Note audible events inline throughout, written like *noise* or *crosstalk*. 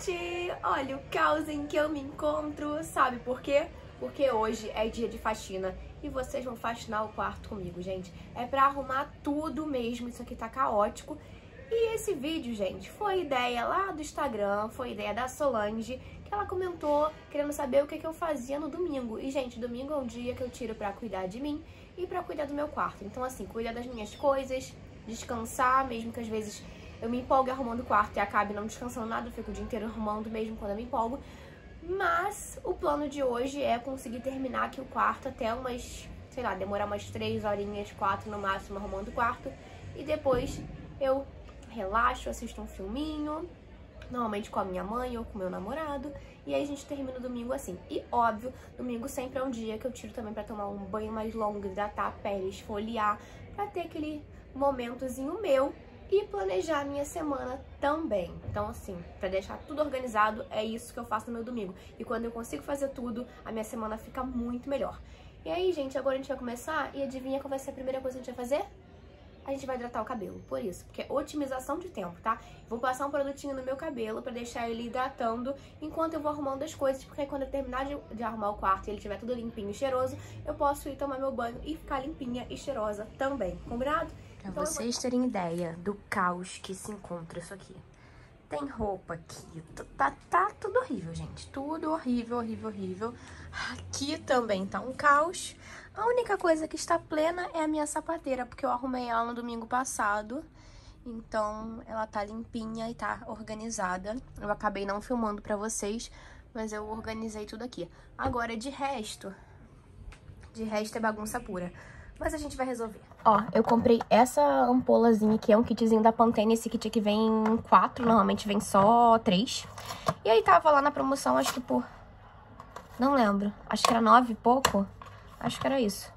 gente! Olha o caos em que eu me encontro, sabe por quê? Porque hoje é dia de faxina e vocês vão faxinar o quarto comigo, gente. É pra arrumar tudo mesmo, isso aqui tá caótico. E esse vídeo, gente, foi ideia lá do Instagram, foi ideia da Solange, que ela comentou querendo saber o que, que eu fazia no domingo. E, gente, domingo é um dia que eu tiro pra cuidar de mim e pra cuidar do meu quarto. Então, assim, cuidar das minhas coisas, descansar, mesmo que às vezes eu me empolgo arrumando o quarto e acabe não descansando nada, eu fico o dia inteiro arrumando mesmo quando eu me empolgo. Mas o plano de hoje é conseguir terminar aqui o quarto até umas, sei lá, demorar umas três horinhas, quatro no máximo arrumando o quarto. E depois eu relaxo, assisto um filminho, normalmente com a minha mãe ou com o meu namorado. E aí a gente termina o domingo assim. E óbvio, domingo sempre é um dia que eu tiro também pra tomar um banho mais longo, hidratar a pele, esfoliar, pra ter aquele momentozinho meu e planejar a minha semana também. Então, assim, pra deixar tudo organizado, é isso que eu faço no meu domingo. E quando eu consigo fazer tudo, a minha semana fica muito melhor. E aí, gente, agora a gente vai começar e adivinha qual vai ser a primeira coisa que a gente vai fazer? A gente vai hidratar o cabelo, por isso, porque é otimização de tempo, tá? Vou passar um produtinho no meu cabelo pra deixar ele hidratando enquanto eu vou arrumando as coisas, porque aí quando eu terminar de, de arrumar o quarto e ele estiver tudo limpinho e cheiroso, eu posso ir tomar meu banho e ficar limpinha e cheirosa também, combinado? Pra vocês terem ideia do caos que se encontra isso aqui. Tem roupa aqui, tá, tá tudo horrível, gente. Tudo horrível, horrível, horrível. Aqui também tá um caos. A única coisa que está plena é a minha sapateira, porque eu arrumei ela no domingo passado. Então, ela tá limpinha e tá organizada. Eu acabei não filmando pra vocês, mas eu organizei tudo aqui. Agora, de resto, de resto é bagunça pura. Mas a gente vai resolver. Ó, eu comprei essa ampolazinha aqui, é um kitzinho da Pantene. Esse kit aqui vem quatro, normalmente vem só três. E aí tava lá na promoção, acho que por... Não lembro. Acho que era nove e pouco. Acho que era isso.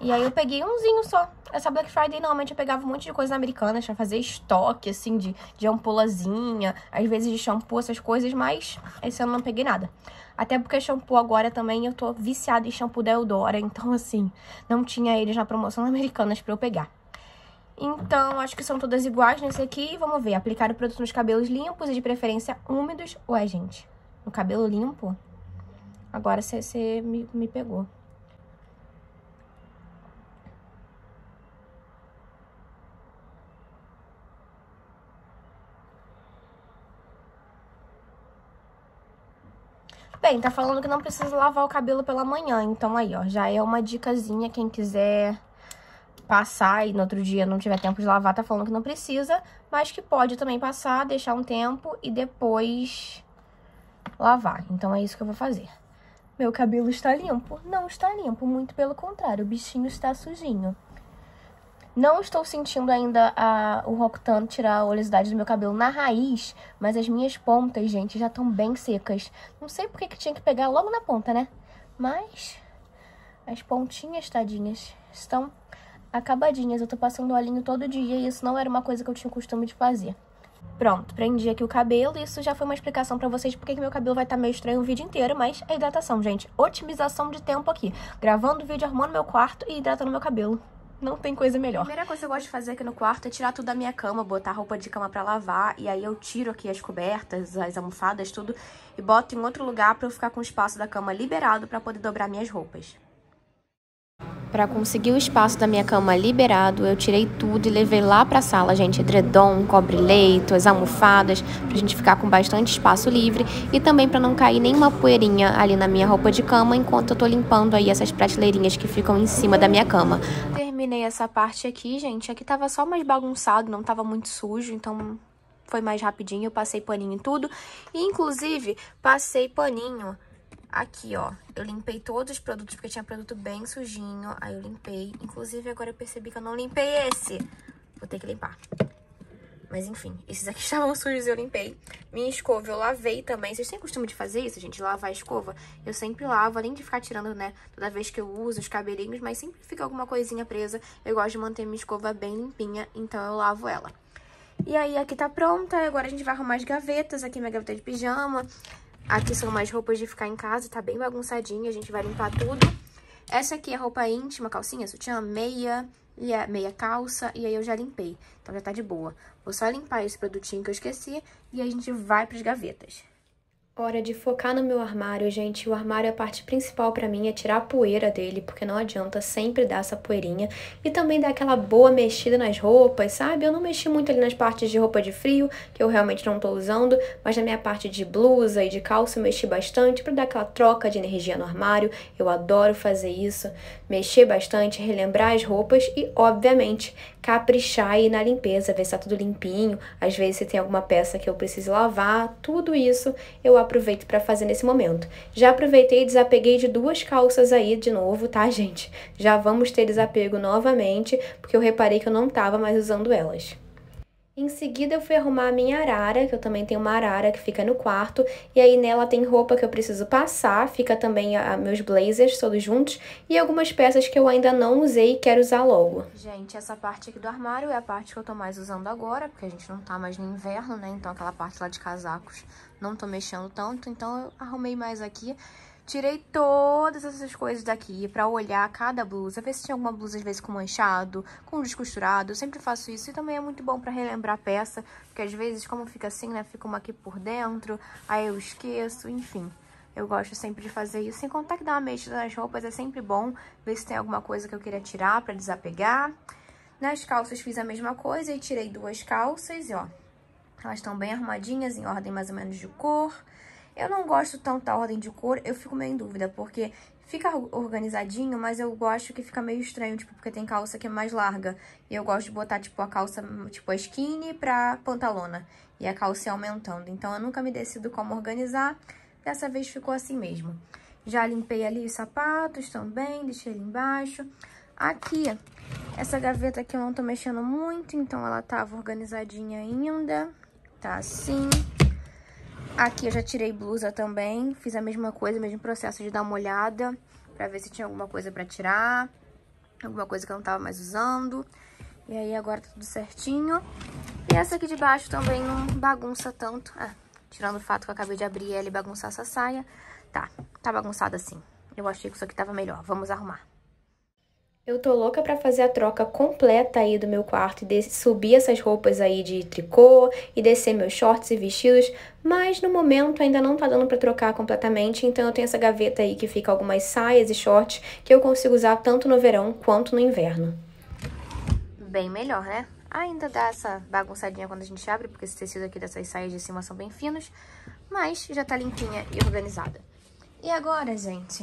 E aí eu peguei umzinho só. Essa Black Friday, normalmente eu pegava um monte de coisa americana pra fazer estoque, assim, de, de ampulazinha, às vezes de shampoo, essas coisas, mas esse ano não peguei nada. Até porque shampoo agora também eu tô viciada em shampoo da Eudora, então, assim, não tinha eles na promoção americanas pra eu pegar. Então, acho que são todas iguais nesse aqui. Vamos ver, aplicar o produto nos cabelos limpos e de preferência úmidos. Ué, gente, no cabelo limpo? Agora você me, me pegou. Bem, tá falando que não precisa lavar o cabelo pela manhã, então aí, ó, já é uma dicasinha, quem quiser passar e no outro dia não tiver tempo de lavar, tá falando que não precisa, mas que pode também passar, deixar um tempo e depois lavar. Então é isso que eu vou fazer. Meu cabelo está limpo? Não está limpo, muito pelo contrário, o bichinho está sujinho. Não estou sentindo ainda a, o Rokutan tirar a oleosidade do meu cabelo na raiz, mas as minhas pontas, gente, já estão bem secas. Não sei por que, que tinha que pegar logo na ponta, né? Mas as pontinhas, tadinhas, estão acabadinhas. Eu tô passando olhinho todo dia e isso não era uma coisa que eu tinha o costume de fazer. Pronto, prendi aqui o cabelo. Isso já foi uma explicação pra vocês porque que meu cabelo vai estar tá meio estranho o vídeo inteiro, mas é hidratação, gente. Otimização de tempo aqui. Gravando o vídeo, arrumando meu quarto e hidratando meu cabelo. Não tem coisa melhor. A primeira coisa que eu gosto de fazer aqui no quarto é tirar tudo da minha cama, botar roupa de cama pra lavar. E aí eu tiro aqui as cobertas, as almofadas, tudo. E boto em outro lugar pra eu ficar com o espaço da cama liberado pra poder dobrar minhas roupas. Para conseguir o espaço da minha cama liberado, eu tirei tudo e levei lá para a sala, gente, edredom, cobre-leito, as almofadas, para a gente ficar com bastante espaço livre e também para não cair nenhuma poeirinha ali na minha roupa de cama enquanto eu tô limpando aí essas prateleirinhas que ficam em cima da minha cama. Terminei essa parte aqui, gente, aqui tava só mais bagunçado, não tava muito sujo, então foi mais rapidinho, eu passei paninho em tudo e inclusive passei paninho Aqui, ó, eu limpei todos os produtos, porque tinha produto bem sujinho, aí eu limpei. Inclusive, agora eu percebi que eu não limpei esse. Vou ter que limpar. Mas enfim, esses aqui *laughs* estavam sujos e eu limpei. Minha escova eu lavei também. Vocês têm costume de fazer isso, gente? Lavar a escova? Eu sempre lavo, além de ficar tirando, né, toda vez que eu uso os cabelinhos, mas sempre fica alguma coisinha presa. Eu gosto de manter minha escova bem limpinha, então eu lavo ela. E aí, aqui tá pronta. Agora a gente vai arrumar as gavetas. Aqui minha gaveta de pijama. Aqui são mais roupas de ficar em casa, tá bem bagunçadinha, a gente vai limpar tudo. Essa aqui é roupa íntima, calcinha, sutiã, meia, e a meia calça, e aí eu já limpei. Então já tá de boa. Vou só limpar esse produtinho que eu esqueci e a gente vai pras gavetas. Hora de focar no meu armário, gente. O armário, a parte principal para mim é tirar a poeira dele, porque não adianta sempre dar essa poeirinha. E também dar aquela boa mexida nas roupas, sabe? Eu não mexi muito ali nas partes de roupa de frio, que eu realmente não tô usando, mas na minha parte de blusa e de calça eu mexi bastante para dar aquela troca de energia no armário. Eu adoro fazer isso. Mexer bastante, relembrar as roupas e, obviamente, caprichar aí na limpeza, ver se tá tudo limpinho. Às vezes se tem alguma peça que eu preciso lavar, tudo isso eu aproveito para fazer nesse momento. Já aproveitei e desapeguei de duas calças aí de novo, tá, gente? Já vamos ter desapego novamente, porque eu reparei que eu não tava mais usando elas. Em seguida, eu fui arrumar a minha arara, que eu também tenho uma arara que fica no quarto. E aí nela tem roupa que eu preciso passar, fica também a, meus blazers todos juntos. E algumas peças que eu ainda não usei e quero usar logo. Gente, essa parte aqui do armário é a parte que eu tô mais usando agora, porque a gente não tá mais no inverno, né? Então aquela parte lá de casacos não tô mexendo tanto, então eu arrumei mais aqui. Tirei todas essas coisas daqui pra olhar cada blusa, ver se tinha alguma blusa às vezes com manchado, com descosturado. Eu sempre faço isso e também é muito bom pra relembrar a peça, porque às vezes como fica assim, né, fica uma aqui por dentro, aí eu esqueço, enfim. Eu gosto sempre de fazer isso, sem contar que dar uma mexida nas roupas é sempre bom, ver se tem alguma coisa que eu queria tirar pra desapegar. Nas calças fiz a mesma coisa e tirei duas calças, e ó, elas estão bem arrumadinhas, em ordem mais ou menos de cor. Eu não gosto tanto da ordem de cor, eu fico meio em dúvida, porque fica organizadinho, mas eu gosto que fica meio estranho, tipo, porque tem calça que é mais larga. E eu gosto de botar, tipo, a calça, tipo, a skinny pra pantalona. E a calça aumentando. Então, eu nunca me decido como organizar. Dessa vez ficou assim mesmo. Já limpei ali os sapatos também, deixei ali embaixo. Aqui, essa gaveta aqui eu não tô mexendo muito, então ela tava organizadinha ainda. Tá assim. Aqui eu já tirei blusa também, fiz a mesma coisa, mesmo processo de dar uma olhada, pra ver se tinha alguma coisa pra tirar, alguma coisa que eu não tava mais usando. E aí agora tá tudo certinho. E essa aqui de baixo também não bagunça tanto, ah, tirando o fato que eu acabei de abrir ela e bagunçar essa saia. Tá, tá bagunçada assim. Eu achei que isso aqui tava melhor, vamos arrumar. Eu tô louca pra fazer a troca completa aí do meu quarto e subir essas roupas aí de tricô e descer meus shorts e vestidos, mas no momento ainda não tá dando pra trocar completamente, então eu tenho essa gaveta aí que fica algumas saias e shorts que eu consigo usar tanto no verão quanto no inverno. Bem melhor, né? Ainda dá essa bagunçadinha quando a gente abre, porque esse tecido aqui dessas saias de cima são bem finos, mas já tá limpinha e organizada. E agora, gente,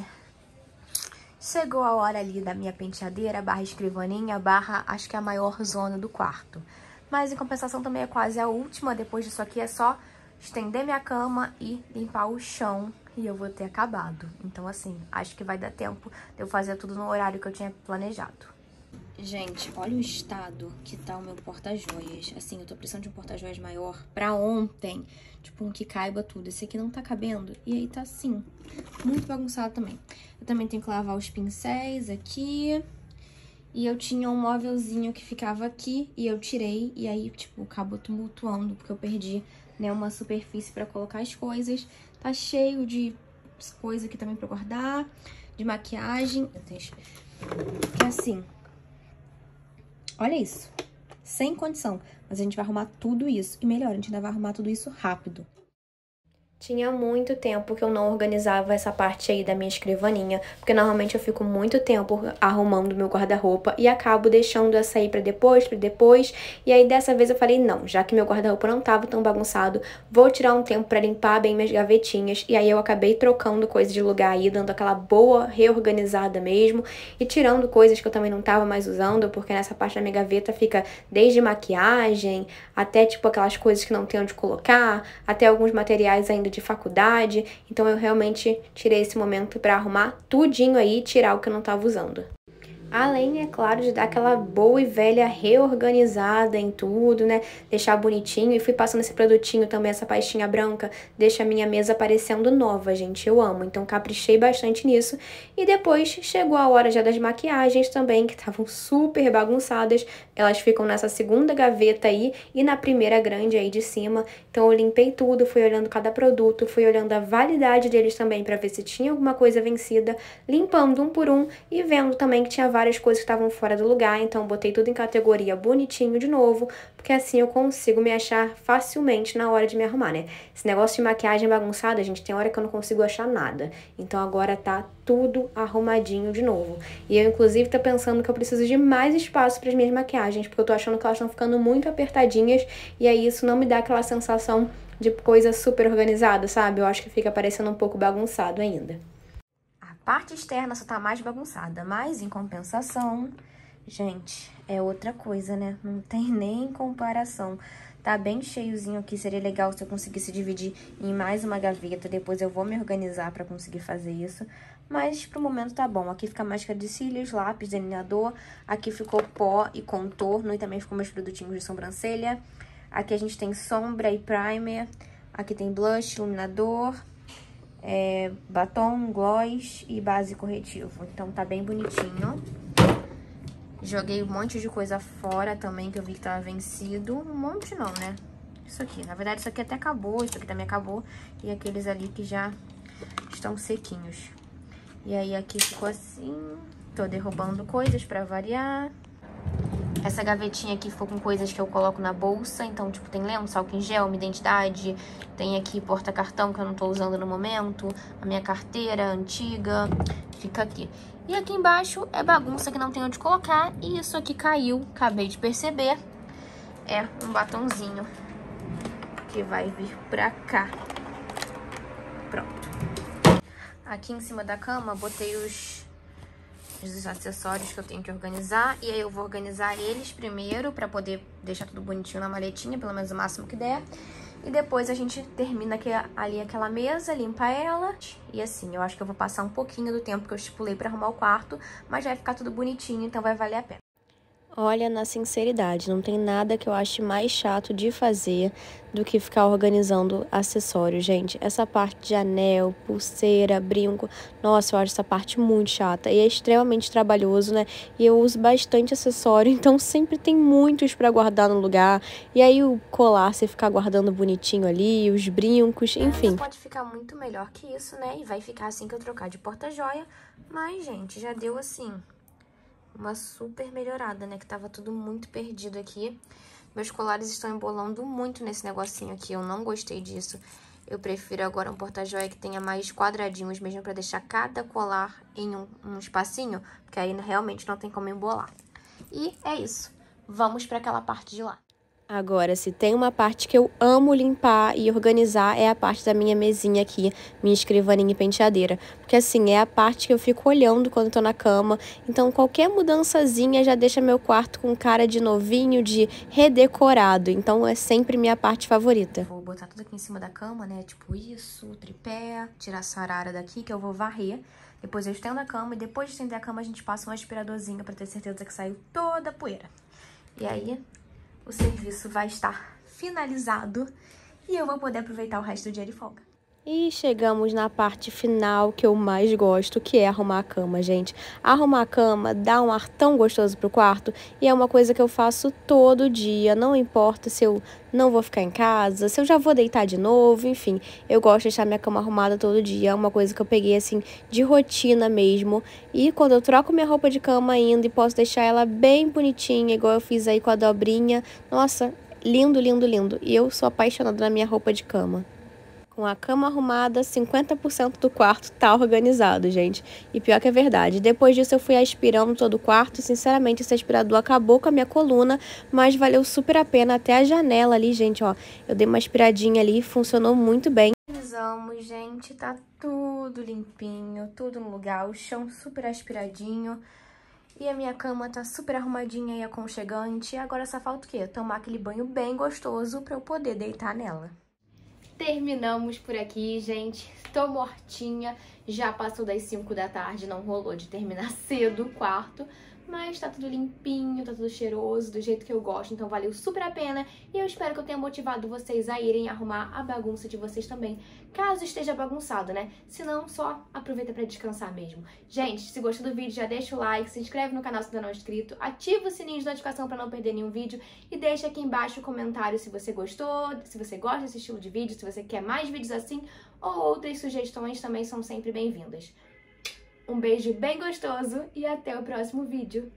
Chegou a hora ali da minha penteadeira, barra escrivaninha, barra acho que é a maior zona do quarto. Mas em compensação também é quase a última, depois disso aqui é só estender minha cama e limpar o chão e eu vou ter acabado. Então assim, acho que vai dar tempo de eu fazer tudo no horário que eu tinha planejado. Gente, olha o estado que tá o meu porta-joias. Assim, eu tô precisando de um porta-joias maior pra ontem. Tipo, um que caiba tudo. Esse aqui não tá cabendo. E aí tá assim, muito bagunçado também. Eu também tenho que lavar os pincéis aqui. E eu tinha um móvelzinho que ficava aqui e eu tirei. E aí, tipo, acabou tumultuando, porque eu perdi, né, uma superfície pra colocar as coisas. Tá cheio de coisa aqui também pra guardar, de maquiagem. Que assim, Olha isso. Sem condição. Mas a gente vai arrumar tudo isso. E melhor, a gente ainda vai arrumar tudo isso rápido. Tinha muito tempo que eu não organizava essa parte aí da minha escrivaninha, porque normalmente eu fico muito tempo arrumando meu guarda-roupa e acabo deixando essa aí para depois, para depois. E aí dessa vez eu falei, não, já que meu guarda-roupa não tava tão bagunçado, vou tirar um tempo para limpar bem minhas gavetinhas. E aí eu acabei trocando coisas de lugar aí, dando aquela boa reorganizada mesmo e tirando coisas que eu também não tava mais usando, porque nessa parte da minha gaveta fica desde maquiagem até tipo aquelas coisas que não tem onde colocar, até alguns materiais ainda de faculdade, então eu realmente tirei esse momento para arrumar tudinho aí e tirar o que eu não estava usando. Além, é claro, de dar aquela boa e velha reorganizada em tudo, né? Deixar bonitinho. E fui passando esse produtinho também, essa pastinha branca, deixa a minha mesa parecendo nova, gente. Eu amo. Então, caprichei bastante nisso. E depois chegou a hora já das maquiagens também, que estavam super bagunçadas. Elas ficam nessa segunda gaveta aí e na primeira grande aí de cima. Então, eu limpei tudo, fui olhando cada produto, fui olhando a validade deles também para ver se tinha alguma coisa vencida, limpando um por um e vendo também que tinha várias coisas que estavam fora do lugar, então botei tudo em categoria bonitinho de novo, porque assim eu consigo me achar facilmente na hora de me arrumar, né? Esse negócio de maquiagem bagunçada, gente, tem hora que eu não consigo achar nada. Então agora tá tudo arrumadinho de novo. E eu, inclusive, tô pensando que eu preciso de mais espaço para as minhas maquiagens, porque eu tô achando que elas estão ficando muito apertadinhas, e aí isso não me dá aquela sensação de coisa super organizada, sabe? Eu acho que fica parecendo um pouco bagunçado ainda. A parte externa só tá mais bagunçada, mas em compensação, gente, é outra coisa, né? Não tem *laughs* nem comparação. Tá bem cheiozinho aqui, seria legal se eu conseguisse dividir em mais uma gaveta. Depois eu vou me organizar pra conseguir fazer isso. Mas pro momento tá bom. Aqui fica máscara de cílios, lápis, delineador. Aqui ficou pó e contorno e também ficou meus produtinhos de sobrancelha. Aqui a gente tem sombra e primer. Aqui tem blush, iluminador, é, batom, gloss e base corretivo. Então tá bem bonitinho. Joguei um monte de coisa fora também, que eu vi que tava vencido. Um monte não, né? Isso aqui. Na verdade, isso aqui até acabou. Isso aqui também acabou. E aqueles ali que já estão sequinhos. E aí aqui ficou assim. Tô derrubando coisas pra variar. Essa gavetinha aqui ficou com coisas que eu coloco na bolsa. Então, tipo, tem lenço, álcool em gel, minha identidade. Tem aqui porta-cartão que eu não tô usando no momento. A minha carteira antiga. Fica aqui. E aqui embaixo é bagunça que não tem onde colocar. E isso aqui caiu, acabei de perceber. É um batonzinho que vai vir pra cá. Pronto. Aqui em cima da cama, botei os os acessórios que eu tenho que organizar. E aí eu vou organizar eles primeiro pra poder deixar tudo bonitinho na maletinha, pelo menos o máximo que der. E depois a gente termina aqui, ali aquela mesa, limpa ela. E assim, eu acho que eu vou passar um pouquinho do tempo que eu estipulei pra arrumar o quarto, mas vai ficar tudo bonitinho, então vai valer a pena. Olha, na sinceridade, não tem nada que eu ache mais chato de fazer do que ficar organizando acessórios, gente. Essa parte de anel, pulseira, brinco, nossa, eu acho essa parte muito chata e é extremamente trabalhoso, né? E eu uso bastante acessório, *laughs* então sempre tem muitos para guardar no lugar. E aí o colar você ficar guardando bonitinho ali, os brincos, enfim. Pode ficar muito melhor que isso, né? E vai ficar assim que eu trocar de porta-joia. Mas, gente, já deu assim uma super melhorada, né? Que tava tudo muito perdido aqui. Meus colares estão embolando muito nesse negocinho aqui, eu não gostei disso. Eu prefiro agora um porta-joia que tenha mais quadradinhos mesmo pra deixar cada colar em um, um espacinho, porque aí realmente não tem como embolar. E é isso. Vamos para aquela parte de lá. Agora, se tem uma parte que eu amo limpar e organizar, é a parte da minha mesinha aqui, minha escrivaninha e penteadeira. Porque assim, é a parte que eu fico olhando quando tô na cama. Então, qualquer mudançazinha já deixa meu quarto com cara de novinho, de redecorado. Então, é sempre minha parte favorita. Vou botar tudo aqui em cima da cama, né? Tipo isso, tripé, tirar essa arara daqui que eu vou varrer. Depois eu estendo a cama e depois de estender a cama a gente passa um aspiradorzinho pra ter certeza que saiu toda a poeira. E aí, o serviço vai estar finalizado e eu vou poder aproveitar o resto do dia de folga. E chegamos na parte final que eu mais gosto, que é arrumar a cama, gente. Arrumar a cama dá um ar tão gostoso pro quarto e é uma coisa que eu faço todo dia. Não importa se eu não vou ficar em casa, se eu já vou deitar de novo, enfim. Eu gosto de deixar minha cama arrumada todo dia. É uma coisa que eu peguei assim de rotina mesmo. E quando eu troco minha roupa de cama ainda e posso deixar ela bem bonitinha, igual eu fiz aí com a dobrinha. Nossa, lindo, lindo, lindo. E eu sou apaixonada na minha roupa de cama. Com a cama arrumada, 50% do quarto tá organizado, gente. E pior que é verdade. Depois disso eu fui aspirando todo o quarto. Sinceramente, esse aspirador acabou com a minha coluna, mas valeu super a pena. Até a janela ali, gente, ó. Eu dei uma aspiradinha ali, funcionou muito bem. Finalizamos, gente. Tá tudo limpinho, tudo no lugar. O chão super aspiradinho. E a minha cama tá super arrumadinha e aconchegante. Agora só falta o quê? Tomar aquele banho bem gostoso pra eu poder deitar nela terminamos por aqui, gente. Tô mortinha, já passou das 5 da tarde, não rolou de terminar *laughs* cedo o quarto. Mas tá tudo limpinho, tá tudo cheiroso, do jeito que eu gosto, então valeu super a pena. E eu espero que eu tenha motivado vocês a irem arrumar a bagunça de vocês também, caso esteja bagunçado, né? Se não, só aproveita pra descansar mesmo. Gente, se gostou do vídeo, já deixa o like, se inscreve no canal se ainda não é inscrito, ativa o sininho de notificação pra não perder nenhum vídeo e deixa aqui embaixo o comentário se você gostou, se você gosta desse estilo de vídeo, se você quer mais vídeos assim ou outras sugestões também são sempre bem-vindas. Um beijo bem gostoso e até o próximo vídeo.